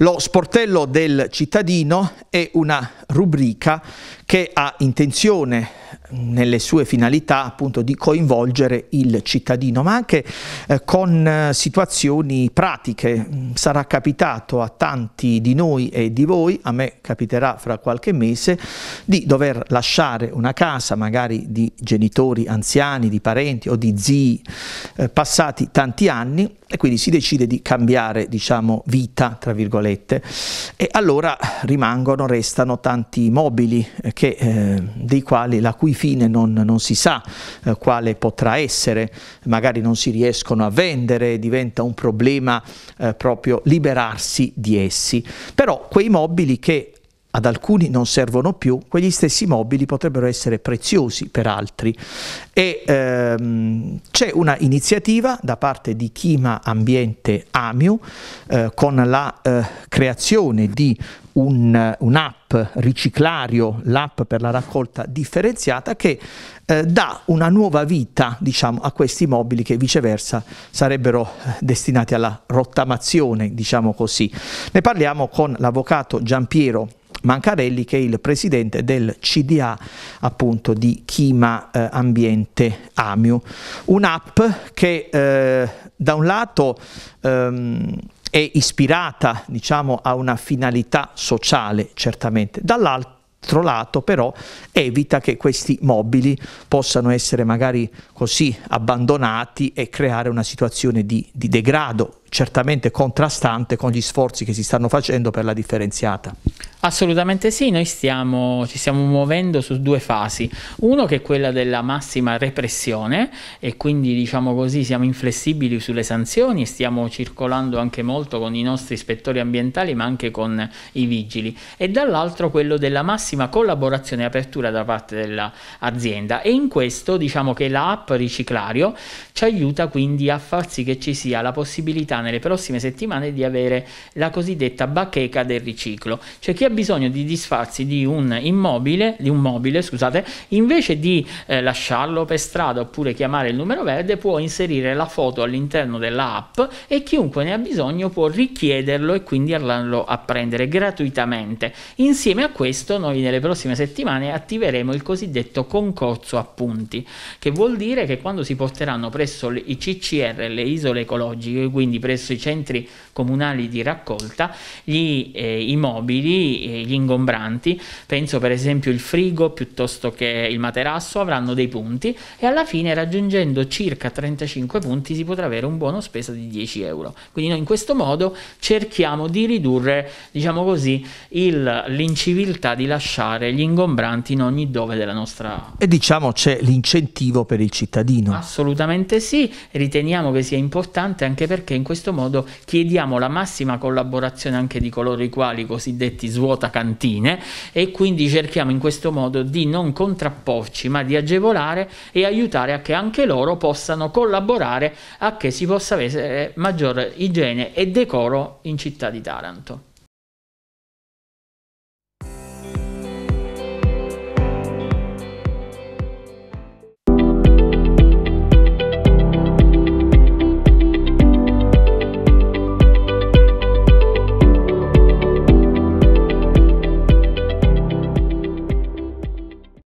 Lo sportello del cittadino è una rubrica che ha intenzione nelle sue finalità appunto di coinvolgere il cittadino, ma anche eh, con eh, situazioni pratiche. Sarà capitato a tanti di noi e di voi, a me capiterà fra qualche mese, di dover lasciare una casa, magari di genitori anziani, di parenti o di zii eh, passati tanti anni e quindi si decide di cambiare diciamo vita tra virgolette e allora rimangono restano tanti mobili eh, che, eh, dei quali la cui fine non, non si sa eh, quale potrà essere. Magari non si riescono a vendere diventa un problema eh, proprio liberarsi di essi. Però quei mobili che ad alcuni non servono più, quegli stessi mobili potrebbero essere preziosi per altri. E ehm, c'è una iniziativa da parte di Chima Ambiente Amiu eh, con la eh, creazione di un, un'app riciclario, l'app per la raccolta differenziata che eh, dà una nuova vita diciamo, a questi mobili che viceversa sarebbero eh, destinati alla rottamazione, diciamo così. Ne parliamo con l'avvocato Giampiero Mancarelli che è il presidente del CDA appunto di Chima eh, Ambiente Amiu, un'app che eh, da un lato ehm, è ispirata diciamo a una finalità sociale certamente, dall'altro lato però evita che questi mobili possano essere magari così abbandonati e creare una situazione di, di degrado certamente contrastante con gli sforzi che si stanno facendo per la differenziata. Assolutamente sì, noi stiamo, ci stiamo muovendo su due fasi, uno che è quella della massima repressione e quindi diciamo così siamo inflessibili sulle sanzioni e stiamo circolando anche molto con i nostri ispettori ambientali ma anche con i vigili. E dall'altro quello della massima collaborazione e apertura da parte dell'azienda. E in questo diciamo che l'app riciclario ci aiuta quindi a far sì che ci sia la possibilità nelle prossime settimane di avere la cosiddetta bacheca del riciclo, cioè chi ha bisogno di disfarsi di un immobile, di un mobile, scusate, invece di eh, lasciarlo per strada oppure chiamare il numero verde, può inserire la foto all'interno dell'app e chiunque ne ha bisogno può richiederlo e quindi andarlo a prendere gratuitamente. Insieme a questo noi nelle prossime settimane attiveremo il cosiddetto concorso a punti, che vuol dire che quando si porteranno presso i CCR, le isole ecologiche, quindi presso i centri comunali di raccolta, gli eh, immobili gli ingombranti, penso per esempio il frigo piuttosto che il materasso, avranno dei punti e alla fine raggiungendo circa 35 punti si potrà avere un buono spesa di 10 euro. Quindi noi in questo modo cerchiamo di ridurre, diciamo così, l'inciviltà di lasciare gli ingombranti in ogni dove della nostra... E diciamo c'è l'incentivo per il cittadino. Assolutamente sì, riteniamo che sia importante anche perché in questo modo chiediamo la massima collaborazione anche di coloro i quali cosiddetti svuotati svuota cantine e quindi cerchiamo in questo modo di non contrapporci ma di agevolare e aiutare a che anche loro possano collaborare a che si possa avere maggiore igiene e decoro in città di Taranto.